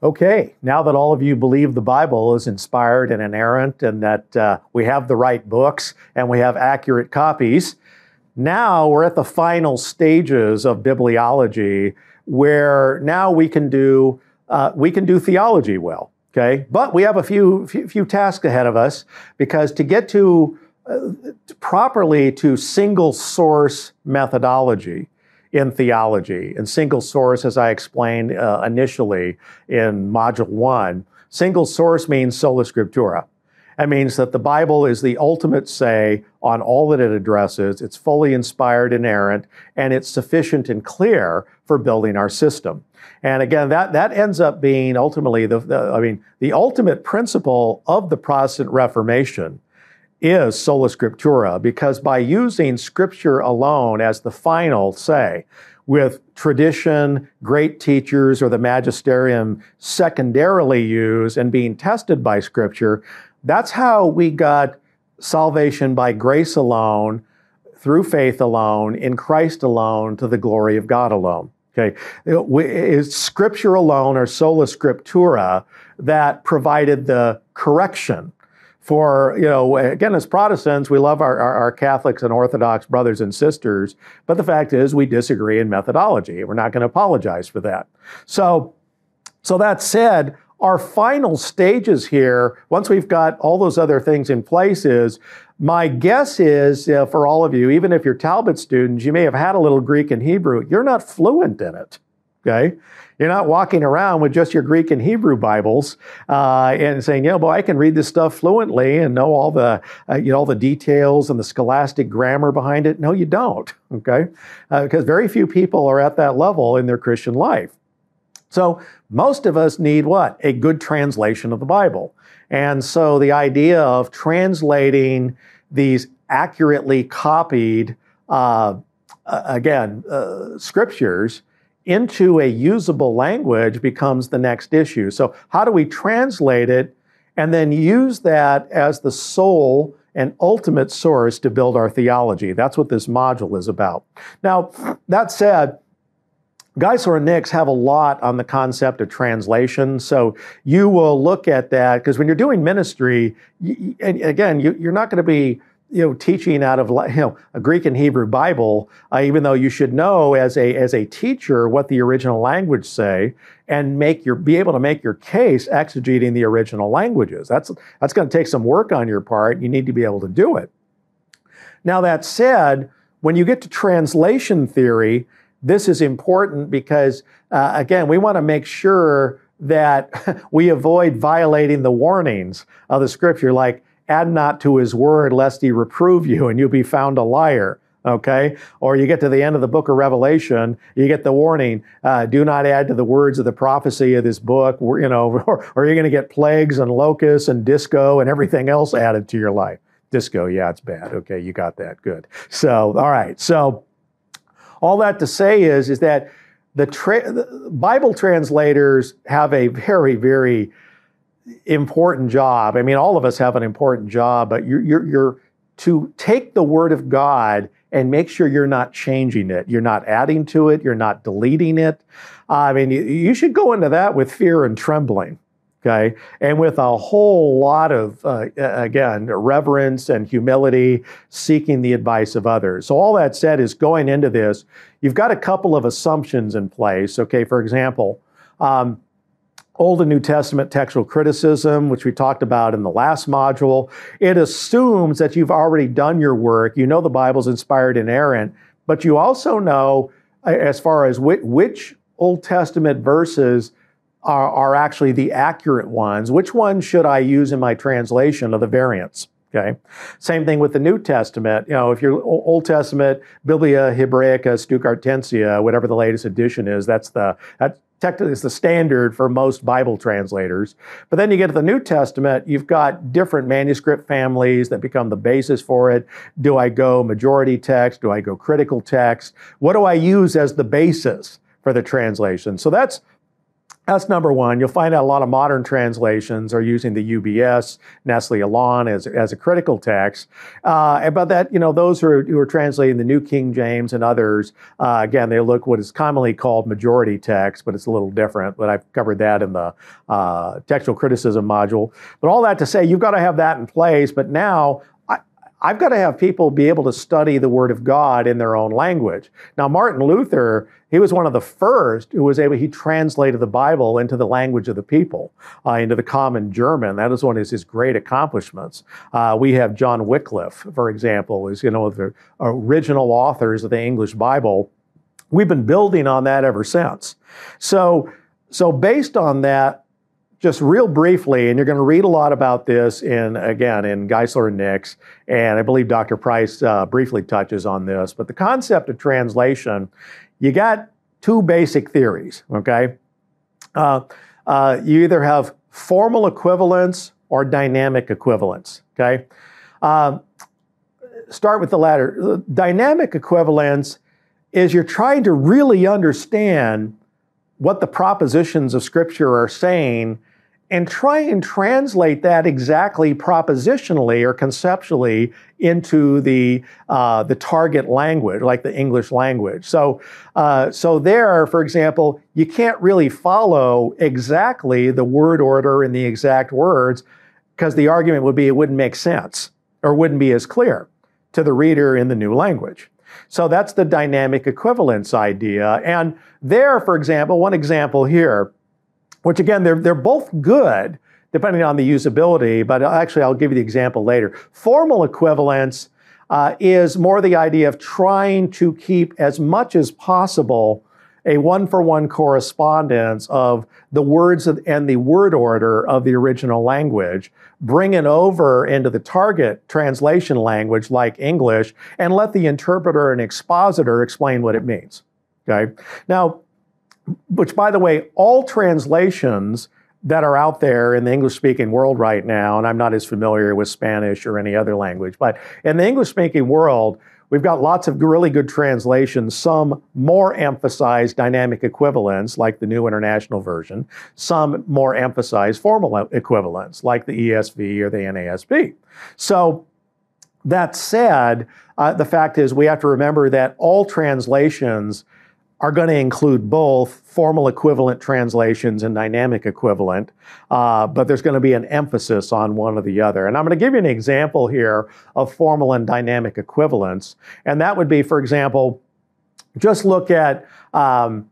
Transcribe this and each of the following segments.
Okay, now that all of you believe the Bible is inspired and inerrant and that uh, we have the right books and we have accurate copies, now we're at the final stages of bibliology where now we can do uh, we can do theology well. Okay, but we have a few few, few tasks ahead of us because to get to uh, properly to single source methodology in theology. And single source, as I explained uh, initially in Module 1, single source means sola scriptura. That means that the Bible is the ultimate say on all that it addresses. It's fully inspired, inerrant, and it's sufficient and clear for building our system. And again, that, that ends up being ultimately the, the I mean, the ultimate principle of the Protestant Reformation is sola scriptura because by using scripture alone as the final say, with tradition, great teachers, or the magisterium secondarily used and being tested by scripture, that's how we got salvation by grace alone, through faith alone, in Christ alone, to the glory of God alone. Okay, it's scripture alone or sola scriptura that provided the correction for, you know, again, as Protestants, we love our, our, our, Catholics and Orthodox brothers and sisters, but the fact is we disagree in methodology. We're not going to apologize for that. So, so that said, our final stages here, once we've got all those other things in place, is my guess is uh, for all of you, even if you're Talbot students, you may have had a little Greek and Hebrew. You're not fluent in it. Okay. You're not walking around with just your Greek and Hebrew Bibles uh, and saying, "Yeah, boy, I can read this stuff fluently and know all the uh, you know all the details and the scholastic grammar behind it." No, you don't. Okay, because uh, very few people are at that level in their Christian life. So most of us need what? A good translation of the Bible. And so the idea of translating these accurately copied, uh, again, uh, scriptures into a usable language becomes the next issue. So, how do we translate it and then use that as the sole and ultimate source to build our theology? That's what this module is about. Now, that said, Geisler and Nix have a lot on the concept of translation. So you will look at that because when you're doing ministry, and again, you, are not going to be you know, teaching out of you know a Greek and Hebrew Bible, uh, even though you should know as a as a teacher what the original language say, and make your be able to make your case exegeting the original languages. That's that's going to take some work on your part. You need to be able to do it. Now that said, when you get to translation theory, this is important because uh, again, we want to make sure that we avoid violating the warnings of the scripture, like add not to his word lest he reprove you and you be found a liar okay? Or you get to the end of the book of revelation you get the warning uh, do not add to the words of the prophecy of this book you know or, or you're going to get plagues and locusts and disco and everything else added to your life. Disco yeah it's bad. Okay you got that. Good. So all right. So all that to say is is that the, tra- the bible translators have a very very important job. I mean, all of us have an important job, but you're, you're, you're to take the Word of God and make sure you're not changing it. You're not adding to it. You're not deleting it. I mean, you, you should go into that with fear and trembling, okay? And with a whole lot of, uh, again, reverence and humility, seeking the advice of others. So, all that said is going into this, you've got a couple of assumptions in place, okay? For example, um, Old and New Testament textual criticism, which we talked about in the last module, it assumes that you've already done your work. You know the Bible's inspired and inerrant, but you also know, as far as which, Old Testament verses are, are, actually the accurate ones, which ones should I use in my translation of the variants? Okay. Same thing with the New Testament. You know, if you're Old Testament, Biblia Hebraica Stuttgartensia, whatever the latest edition is, that's the that technically it's the standard for most Bible translators. But then you get to the New Testament, you've got different manuscript families that become the basis for it. Do I go majority text? Do I go critical text? What do I use as the basis for the translation? So that's That's number one. You'll find out a lot of modern translations are using the UBS, Nestle Aland as, as a critical text. Uh, but that, you know, those who are, who are translating the New King James and others, uh, again, they look what is commonly called majority text, but it's a little different. But I've covered that in the uh, textual criticism module. But all that to say, you've got to have that in place. But now I've got to have people be able to study the Word of God in their own language. Now, Martin Luther, he was one of the first who was able, he translated the Bible into the language of the people, uh, into the common German. That is one of his great accomplishments. Uh, we have John Wycliffe, for example, is, you know, the original authors of the English Bible. We've been building on that ever since. So, so based on that, just real briefly, and you're going to read a lot about this in, again, in Geisler and Nix, and I believe Dr. Price uh, briefly touches on this, but the concept of translation, you got two basic theories, okay? Uh, uh, you either have formal equivalence or dynamic equivalence, okay? Um, start with the latter. Dynamic equivalence is you're trying to really understand what the propositions of Scripture are saying and try and translate that exactly propositionally or conceptually into the uh, the target language, like the English language. So, uh, so there, for example, you can't really follow exactly the word order in the exact words because the argument would be it wouldn't make sense or wouldn't be as clear to the reader in the new language. So that's the dynamic equivalence idea. And there, for example, one example here which again, they're, they're both good depending on the usability, but actually I'll give you the example later. Formal equivalence uh, is more the idea of trying to keep as much as possible a one-for-one correspondence of the words and the word order of the original language, bring it over into the target translation language like English, and let the interpreter and expositor explain what it means. Okay? Now, which, by the way, all translations that are out there in the English speaking world right now, and I'm not as familiar with Spanish or any other language, but in the English speaking world, we've got lots of really good translations. Some more emphasize dynamic equivalence, like the New International Version, some more emphasize formal equivalence, like the ESV or the NASB. So, that said, uh, the fact is we have to remember that all translations are going to include both formal equivalent translations and dynamic equivalent, uh, but there's going to be an emphasis on one or the other. And I'm going to give you an example here of formal and dynamic equivalence. And that would be, for example, just look at, um,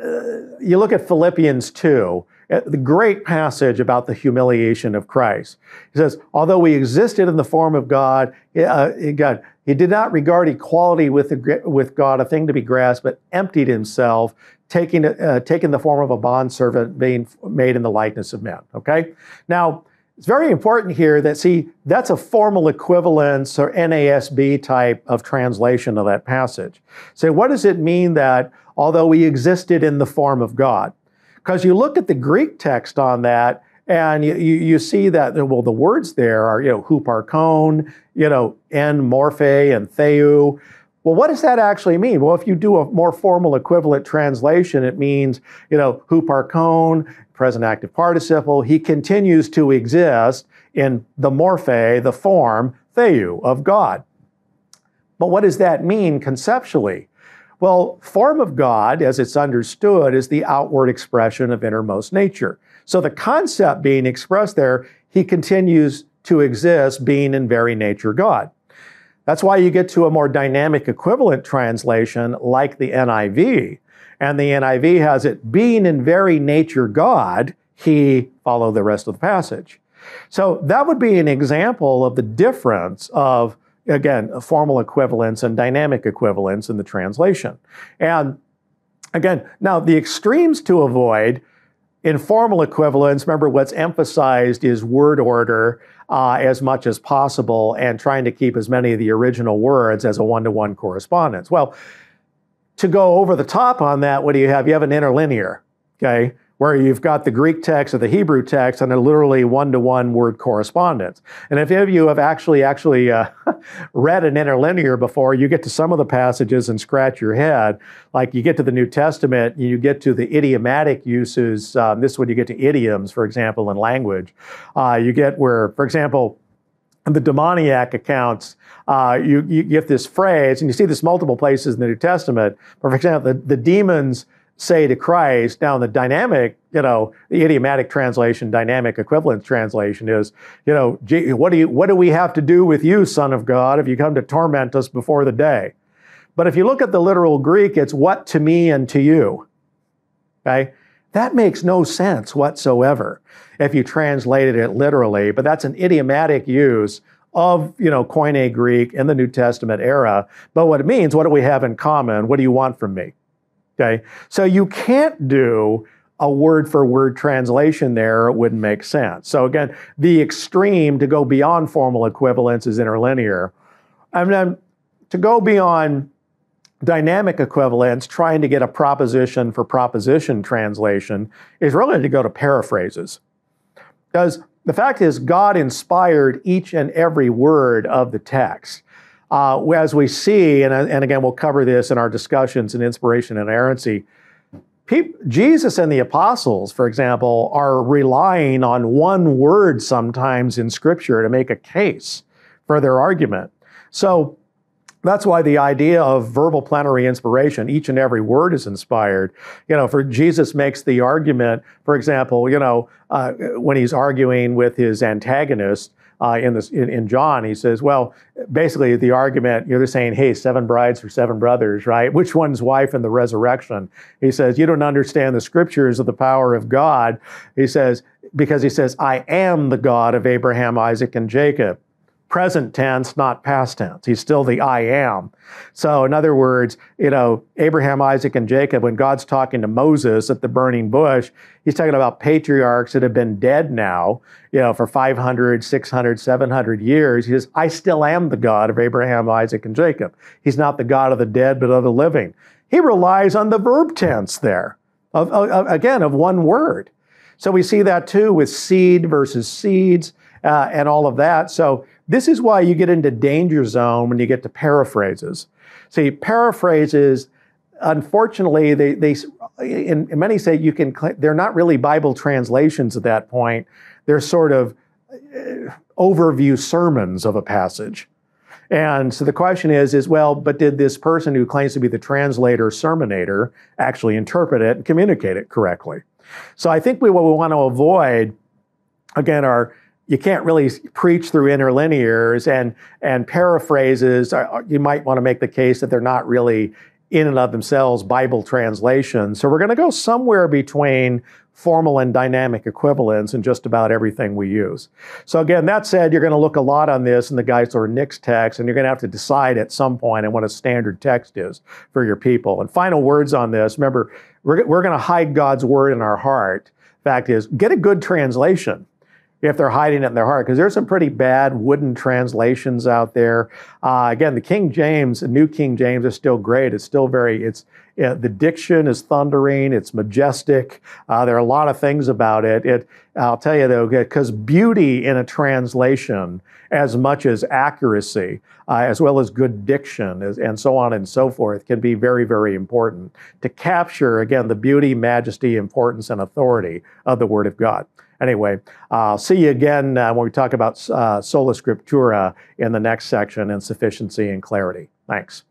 uh, you look at Philippians 2 uh, the great passage about the humiliation of Christ. He says, although we existed in the form of God, uh, God he did not regard equality with, the, with God a thing to be grasped, but emptied himself, taking, uh, taking the form of a bondservant, being made in the likeness of men. Okay? Now, it's very important here that, see, that's a formal equivalence or NASB type of translation of that passage. So, what does it mean that although we existed in the form of God? Because you look at the Greek text on that, and you, you, see that, well, the words there are, you know, huparkon, you know, en morphe and theou. Well, what does that actually mean? Well, if you do a more formal equivalent translation, it means, you know, huparkon, present active participle, he continues to exist in the morphe, the form, theou, of God. But what does that mean conceptually? Well, form of God, as it's understood, is the outward expression of innermost nature. So the concept being expressed there, he continues to exist being in very nature God. That's why you get to a more dynamic equivalent translation like the NIV. And the NIV has it being in very nature God, he follow the rest of the passage. So that would be an example of the difference of again, formal equivalence and dynamic equivalence in the translation. And again, now the extremes to avoid in formal equivalence, remember what's emphasized is word order uh, as much as possible and trying to keep as many of the original words as a one to one correspondence. Well, to go over the top on that, what do you have? You have an interlinear, okay? Where you've got the Greek text or the Hebrew text and a literally one-to-one word correspondence. And if any of you have actually actually uh, read an interlinear before, you get to some of the passages and scratch your head. Like you get to the New Testament, you get to the idiomatic uses. Um, this is when you get to idioms, for example, in language. Uh, you get where, for example, the demoniac accounts, uh, you, you get this phrase, and you see this multiple places in the New Testament. For example, the, the demons say to Christ. Now, the dynamic, you know, the idiomatic translation, dynamic equivalence translation is, you know, what do you, what do we have to do with you, Son of God, if you come to torment us before the day? But if you look at the literal Greek, it's what to me and to you. Okay? That makes no sense whatsoever if you translated it literally, but that's an idiomatic use of, you know, Koine Greek in the New Testament era. But what it means, what do we have in common? What do you want from me? Okay, so you can't do a word for word translation there, it wouldn't make sense. So again, the extreme to go beyond formal equivalence is interlinear. And then to go beyond dynamic equivalence, trying to get a proposition for proposition translation, is really to go to paraphrases. Because the fact is, God inspired each and every word of the text. Uh, as we see, and, and again, we'll cover this in our discussions in inspiration and inerrancy, Jesus and the apostles, for example, are relying on one word sometimes in Scripture to make a case for their argument. So that's why the idea of verbal plenary inspiration, each and every word is inspired. You know, for Jesus makes the argument, for example, you know, uh, when he's arguing with his antagonist, uh, in this in, in, John, he says, well, basically the argument you're saying, hey, seven brides for seven brothers, right? Which one's wife in the resurrection? He says, you don't understand the scriptures of the power of God. He says because he says, I am the God of Abraham, Isaac, and Jacob present tense, not past tense. He's still the I am. So, in other words, you know, Abraham, Isaac, and Jacob, when God's talking to Moses at the burning bush, he's talking about patriarchs that have been dead now, you know, for 500, 600, 700 years. He says, I still am the God of Abraham, Isaac, and Jacob. He's not the God of the dead, but of the living. He relies on the verb tense there, of, of again, of one word. So we see that too with seed versus seeds uh, and all of that. So this is why you get into danger zone when you get to paraphrases. See, paraphrases, unfortunately, they, they in, in many say you can, they're not really Bible translations at that point. They're sort of uh, overview sermons of a passage. And so the question is, is well, but did this person who claims to be the translator, sermonator, actually interpret it and communicate it correctly? So I think we, what we want to avoid, again, are you can't really preach through interlinears and and paraphrases. You might want to make the case that they're not really in and of themselves Bible translations. So we're going to go somewhere between formal and dynamic equivalents in just about everything we use. So again, that said, you're going to look a lot on this in the Geisler Nix text, and you're going to have to decide at some point on what a standard text is for your people. And final words on this, remember, we're, we're going to hide God's word in our heart. Fact is, get a good translation if they're hiding it in their heart, because there's some pretty bad wooden translations out there. Uh, again, the King James, the New King James, is still great. It's still very, it's it, the diction is thundering. It's majestic. Uh, there are a lot of things about it. It, I'll tell you though, because beauty in a translation, as much as accuracy, uh, as well as good diction, as, and so on and so forth, can be very, very important to capture again the beauty, majesty, importance, and authority of the Word of God. Anyway, I'll see you again uh, when we talk about uh, sola scriptura in the next section and sufficiency and clarity. Thanks.